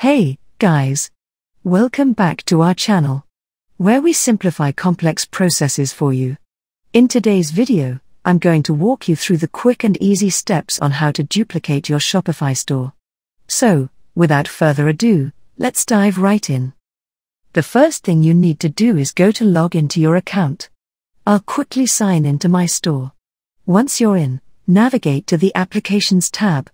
Hey, guys! Welcome back to our channel, where we simplify complex processes for you. In today's video, I'm going to walk you through the quick and easy steps on how to duplicate your Shopify store. So, without further ado, let's dive right in. The first thing you need to do is go to log into your account. I'll quickly sign into my store. Once you're in, navigate to the Applications tab.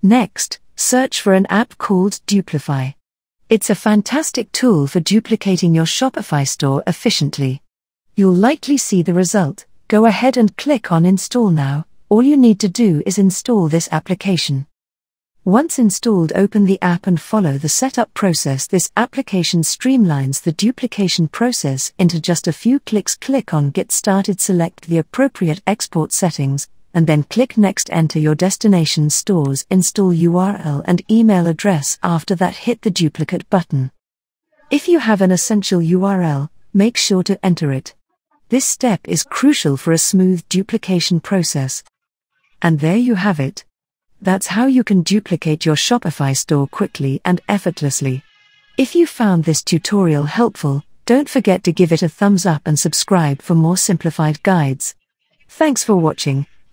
Next, search for an app called Duplify. It's a fantastic tool for duplicating your Shopify store efficiently. You'll likely see the result. Go ahead and click on Install Now. All you need to do is install this application. Once installed, open the app and follow the setup process. This application streamlines the duplication process into just a few clicks. Click on Get Started, select the appropriate export settings, and then click Next. Enter your destination store's install URL and email address. After that, hit the duplicate button. If you have an essential URL, make sure to enter it. This step is crucial for a smooth duplication process. And there you have it. That's how you can duplicate your Shopify store quickly and effortlessly. If you found this tutorial helpful, don't forget to give it a thumbs up and subscribe for more simplified guides. Thanks for watching